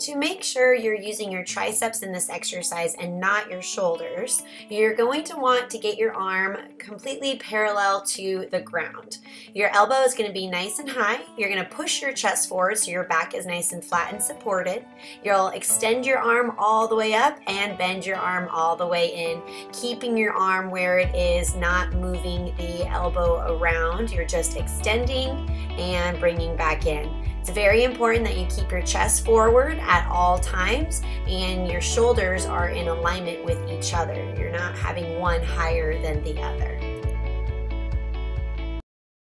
To make sure you're using your triceps in this exercise and not your shoulders, you're going to want to get your arm completely parallel to the ground. Your elbow is going to be nice and high. You're going to push your chest forward so your back is nice and flat and supported. You'll extend your arm all the way up and bend your arm all the way in, keeping your arm where it is, not moving the elbow around. You're just extending and bringing back in. It's very important that you keep your chest forward at all times and your shoulders are in alignment with each other. You're not having one higher than the other.